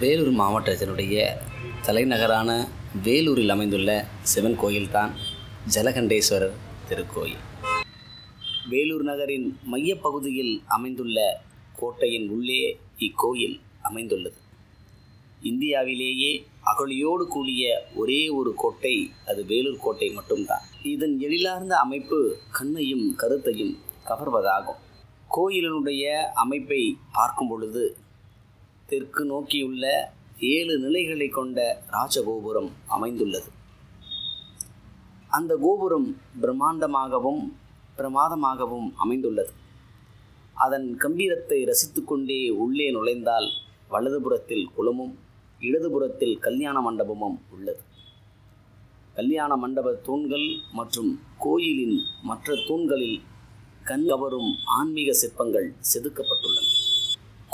வேலூர் மாவட்டத்தினுடைய தலைநகரான வேலூரில் அமைந்துள்ள சிவன் கோயில்தான் ஜலகண்டேஸ்வரர் திருக்கோயில். வேலூர் நகரின் மையப்பகுதியில் அமைந்துள்ள கோட்டையின் உள்ளே இக்கோயில் அமைந்துள்ளது. இந்தியாவிலேயே அகழியோடு கூடிய ஒரே ஒரு கோட்டை அது வேலூர் கோட்டை மட்டும்தான். இதன் எழிலார்ந்த அமைப்பு கண்ணையும் கருத்தையும் கவர்வதாகும். கோயிலினுடைய அமைப்பை பார்க்கும் பொழுது தெற்கு நோக்கியுள்ள ஏழு நிலைகளை கொண்ட ராஜகோபுரம் அமைந்துள்ளது. அந்த கோபுரம் பிரம்மாண்டமாகவும் பிரமாதமாகவும் அமைந்துள்ளது. அதன் கம்பீரத்தை ரசித்துக்கொண்டே உள்ளே நுழைந்தால் வலதுபுறத்தில் குளமும் இடதுபுறத்தில் கல்யாண மண்டபமும் உள்ளது. கல்யாண மண்டப தூண்கள் மற்றும் கோயிலின் மற்ற தூண்களில் கண் கவரும் ஆன்மீக சிற்பங்கள் செதுக்கப்பட்டுள்ளன.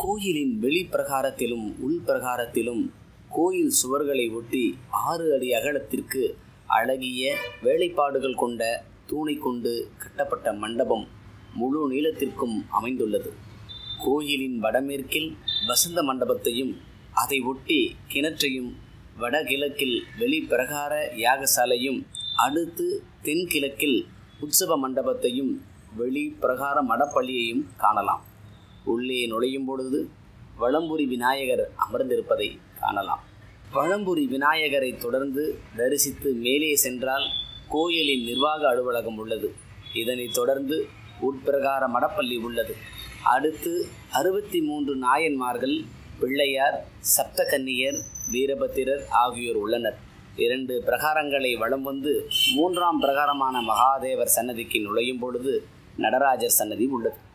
கோயிலின் வெளிப்பிரகாரத்திலும் உள்பிரகாரத்திலும் கோயில் சுவர்களை ஒட்டி ஆறு அடி அகலத்திற்கு அழகிய வேலைப்பாடுகள் கொண்ட தூணை கொண்டு கட்டப்பட்ட மண்டபம் முழு நீளத்திற்கும் அமைந்துள்ளது. கோயிலின் வடமேற்கில் வசந்த மண்டபத்தையும் அதை ஒட்டி கிணற்றையும் வடகிழக்கில் வெளிப்பிரகார யாகசாலையும் அடுத்து தென்கிழக்கில் உற்சவ மண்டபத்தையும் வெளிப்பிரகார மடப்பள்ளியையும் காணலாம். உள்ளே நுழையும் பொழுது வளம்புரி விநாயகர் அமர்ந்திருப்பதை காணலாம். வளம்புரி விநாயகரை தொடர்ந்து தரிசித்து மேலே சென்றால் கோயிலின் நிர்வாக அலுவலகம் உள்ளது. இதனைத் தொடர்ந்து உட்பிரகார மடப்பள்ளி உள்ளது. அடுத்து அறுபத்தி மூன்று நாயன்மார்கள் பிள்ளையார் சப்தகன்னியர் வீரபத்திரர் ஆகியோர் உள்ளனர். இரண்டு பிரகாரங்களை வலம் வந்து மூன்றாம் பிரகாரமான மகாதேவர் சன்னதிக்கு நுழையும் பொழுது நடராஜர் சன்னதி உள்ளது.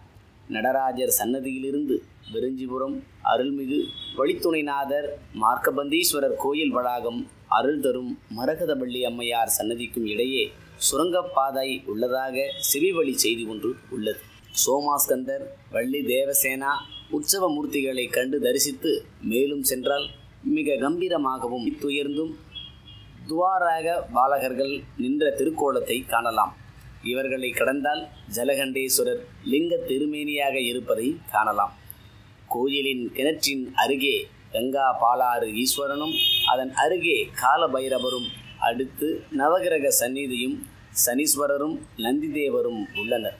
நடராஜர் சன்னதியிலிருந்து விருஞ்சிபுரம் அருள்மிகு வழித்துணைநாதர் மார்க்கபந்தீஸ்வரர் கோயில் வளாகம் அருள் தரும் மரகதவள்ளி அம்மையார் சன்னதிக்கும் இடையே சுரங்கப்பாதை உள்ளதாக செவிவழி செய்தி ஒன்று உள்ளது. சோமாஸ்கந்தர் வள்ளி தேவசேனா உற்சவ மூர்த்திகளை கண்டு தரிசித்து மேலும் சென்றால் மிக கம்பீரமாகவும் துயர்ந்தும் துவாராக பாலகர்கள் நின்ற திருக்கோலத்தை காணலாம். இவர்களை கடந்தால் ஜலகண்டேஸ்வரர் லிங்க திருமேனியாக இருப்பதை காணலாம். கோயிலின் கிணற்றின் அருகே கங்கா பாலாறு ஈஸ்வரனும் அதன் அருகே காலபைரவரும் அடுத்து நவகிரக சந்நிதியும் சனீஸ்வரரும் நந்திதேவரும் உள்ளனர்.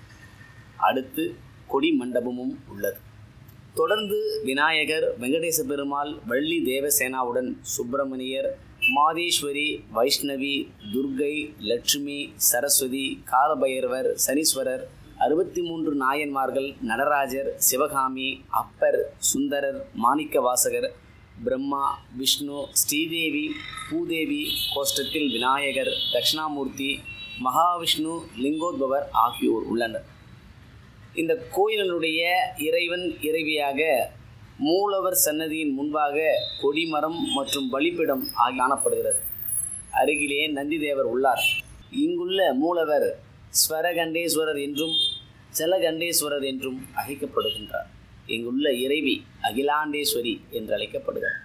அடுத்து கொடி மண்டபமும் உள்ளது. தொடர்ந்து விநாயகர் வெங்கடேச பெருமாள் வள்ளி தேவசேனாவுடன் சுப்பிரமணியர் மாதேஸ்வரி வைஷ்ணவி துர்கை லட்சுமி சரஸ்வதி காலபைரவர் சனீஸ்வரர் அறுபத்தி மூன்று நாயன்மார்கள் நடராஜர் சிவகாமி அப்பர் சுந்தரர் மாணிக்க வாசகர் பிரம்மா விஷ்ணு ஸ்ரீதேவி பூதேவி கோஷ்டத்தில் விநாயகர் தட்சிணாமூர்த்தி மகாவிஷ்ணு லிங்கோத்பவர் ஆகியோர் உள்ளனர். இந்த கோயிலினுடைய இறைவன் இறைவியாக மூலவர் சன்னதியின் முன்பாக கொடிமரம் மற்றும் பலிப்பிடம் ஆகி காணப்படுகிறது. அருகிலே நந்திதேவர் உள்ளார். இங்குள்ள மூலவர் ஸ்வரகண்டேஸ்வரர் என்றும் செலகண்டேஸ்வரர் என்றும் அழைக்கப்படுகின்றார். இங்குள்ள இறைவி அகிலாண்டேஸ்வரி என்று அழைக்கப்படுகிறார்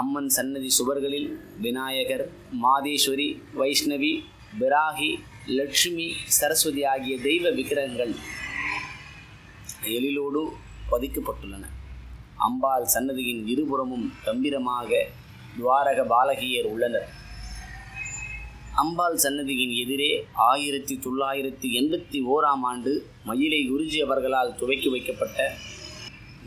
அம்மன் சன்னதி சுவர்களில் விநாயகர் மாதேஸ்வரி வைஷ்ணவி பிராகி லட்சுமி சரஸ்வதி ஆகிய தெய்வ விக்கிரகங்கள் எழிலோடு பதிக்கப்பட்டுள்ளன. அம்பாள் சன்னதியின் இருபுறமும் கம்பீரமாக துவாரக பாலகியர் உள்ளனர். அம்பாள் சன்னதியின் எதிரே ஆயிரத்தி தொள்ளாயிரத்தி எண்பத்தி ஓராம் ஆண்டு மயிலை குருஜி அவர்களால் துவக்கி வைக்கப்பட்ட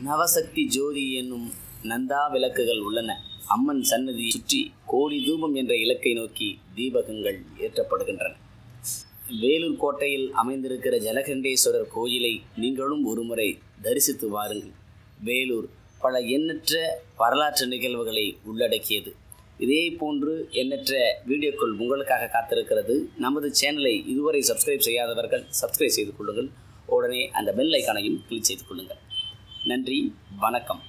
நவசக்தி ஜோதி என்னும் நந்தா விளக்குகள் உள்ளன. அம்மன் சன்னதி சுற்றி கோடி தூபம் என்ற இலக்கை நோக்கி தீபகங்கள் ஏற்றப்படுகின்றன. வேலூர் கோட்டையில் அமைந்திருக்கிற ஜலகண்டேஸ்வரர் கோயிலை நீங்களும் ஒருமுறை தரிசித்து வாருங்கள். வேலூர் பல எண்ணற்ற வரலாற்று நிகழ்வுகளை உள்ளடக்கியது. இதே போன்று எண்ணற்ற வீடியோக்கள் உங்களுக்காக காத்திருக்கிறது. நமது சேனலை இதுவரை சப்ஸ்கிரைப் செய்யாதவர்கள் சப்ஸ்கிரைப் செய்து கொள்ளுங்கள். உடனே அந்த பெல் ஐக்கானையும் கிளிக் செய்து கொள்ளுங்கள். நன்றி வணக்கம்.